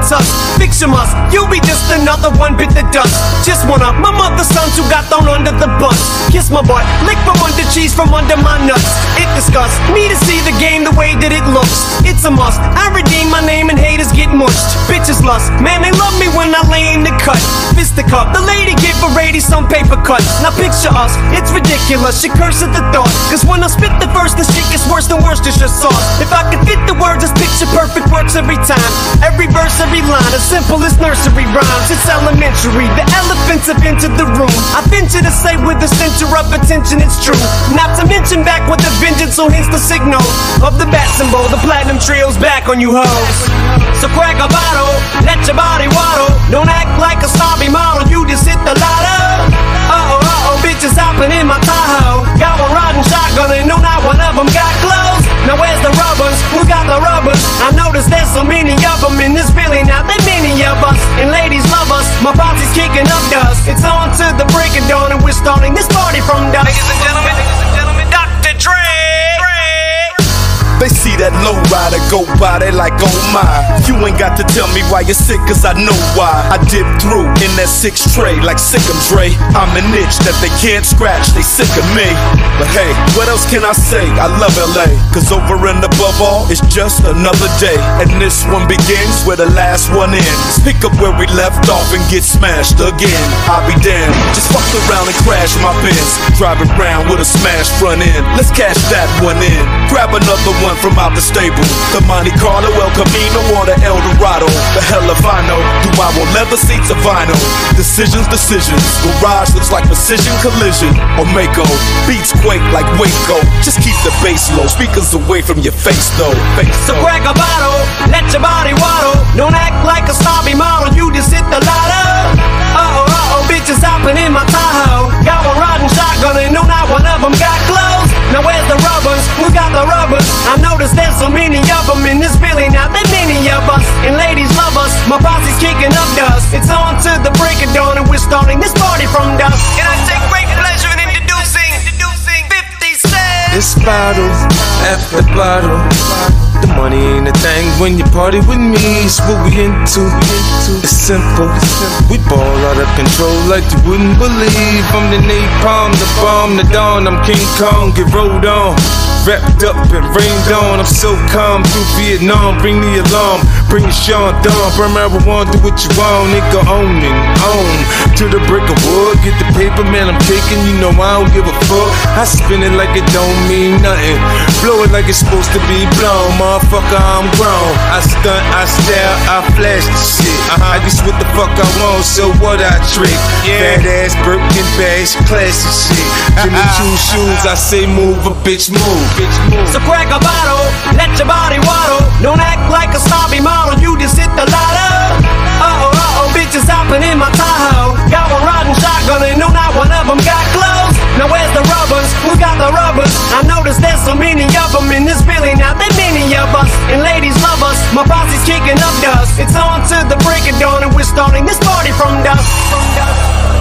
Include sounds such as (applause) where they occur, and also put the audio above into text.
Tusk. Fix your must, you'll be just another one bit the dust. Just one of my mother's sons who got thrown under the bus. Kiss my butt, lick from under cheese from under my nuts. It disgusts me to see the game the way that it looks. It's a must. I redeem my name and haters get mushed. Bitches lust, man, they love me when I lay in the cut. Fisticuff, the cup, the lady give a lady some paper cuts. Now picture us, it's ridiculous. She curses the thought. Cause when I spit the first, the shit gets worse than just sauce. The words, this picture perfect works every time. Every verse, every line, as simple as nursery rhymes. It's elementary. The elephants have entered the room. I venture to say with a center of attention, it's true. Not to mention back with a vengeance, so hence the signal of the bat symbol. The platinum trio's back on you hoes. So crack a bottle, let your body waddle. Don't act like a snobby model, you just hit the lotto. Uh oh, uh oh, bitches hopping in my that low rider go by, they like, oh my. You ain't got to tell me why you're sick, cause I know why. I dip through in that six tray like Sick'em Dre. I'm an itch that they can't scratch, they sick of me. But hey, what else can I say? I love LA, cause over and above all, it's just another day. And this one begins where the last one ends. Pick up where we left off and get smashed again. I'll be damned. Just fuck around and crash my Benz. Driving around with a smashed front end. Let's cash that one in. Grab another one from out the stable. The Monte Carlo, El Camino, or the El Dorado. The hell if I know. Do I want leather seats or vinyl? Decisions, decisions. Garage looks like precision collision. Or Mako. Beats quake like Waco. Just keep the bass low. Speakers away from your face though. Face So though. crack a bottle, let your body waddle. Don't act like a snobby model, My posse's kicking up dust. It's on to the break of dawn, and we're starting this party from dusk. And I take great pleasure in introducing, introducing 50 Cent. It's bottle after bottle. The money ain't a thing when you party with me. It's what we into. It's simple. We ball out of control like you wouldn't believe. I'm the napalm, the bomb, the dawn. I'm King Kong, get rolled on. Wrapped up and rained on. I'm so calm through Vietnam. Bring the alarm. Bring the Sean Dawn. Burn marijuana, do what you want. Nigga, own and own. To the brick of wood. Get the paper, man. I'm taking. You know I don't give a fuck. I spin it like it don't mean nothing. Blow it like it's supposed to be blown. Motherfucker, I'm grown. I stunt, I stare, I flash the shit. I just what the fuck I want, so what I trick. Fat ass Birkin bags, classy shit. Jimmy (laughs) Choo shoes, I say move, a bitch move. Bitch move. So crack a up dust. It's on to the break of dawn, and we're starting this party from dusk. From dusk.